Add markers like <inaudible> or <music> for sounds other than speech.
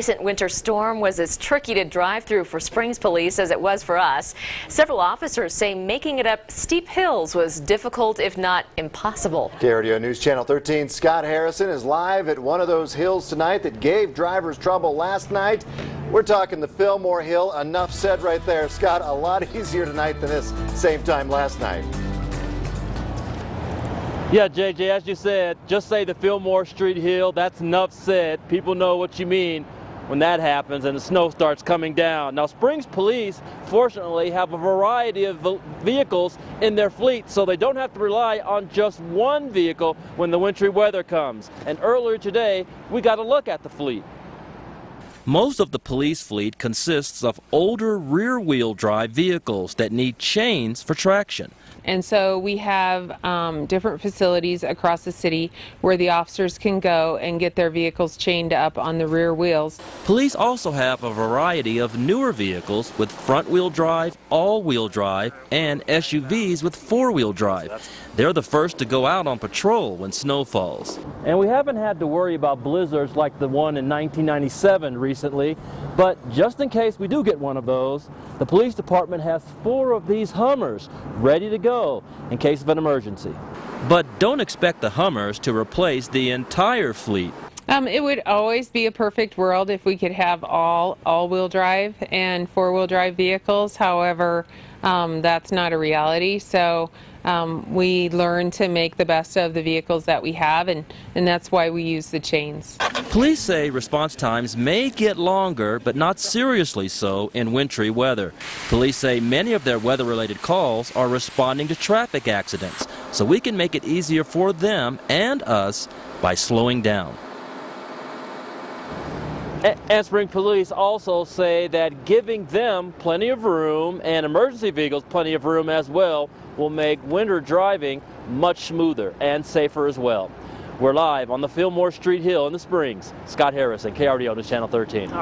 recent winter storm was as tricky to drive through for Springs police as it was for us. Several officers say making it up steep hills was difficult, if not impossible. KRDO News Channel 13, Scott Harrison is live at one of those hills tonight that gave drivers trouble last night. We're talking the Fillmore Hill. Enough said right there. Scott, a lot <laughs> easier tonight than this same time last night. Yeah, JJ, as you said, just say the Fillmore Street Hill. That's enough said. People know what you mean when that happens and the snow starts coming down. Now, Springs Police, fortunately, have a variety of vehicles in their fleet, so they don't have to rely on just one vehicle when the wintry weather comes. And earlier today, we got a look at the fleet. Most of the police fleet consists of older rear-wheel drive vehicles that need chains for traction. And so we have um, different facilities across the city where the officers can go and get their vehicles chained up on the rear wheels. Police also have a variety of newer vehicles with front-wheel drive, all-wheel drive, and SUVs with four-wheel drive. They're the first to go out on patrol when snow falls. And we haven't had to worry about blizzards like the one in 1997 recently, but just in case we do get one of those, the police department has four of these Hummers ready to go in case of an emergency. But don't expect the Hummers to replace the entire fleet. Um, it would always be a perfect world if we could have all all-wheel drive and four-wheel drive vehicles. However, um, that's not a reality. So um, we learn to make the best of the vehicles that we have, and, and that's why we use the chains. Police say response times may get longer, but not seriously so in wintry weather. Police say many of their weather related calls are responding to traffic accidents, so we can make it easier for them and us by slowing down. Spring Police also say that giving them plenty of room and emergency vehicles plenty of room as well will make winter driving much smoother and safer as well. We're live on the Fillmore Street Hill in the Springs. Scott Harrison, KRDO News Channel 13.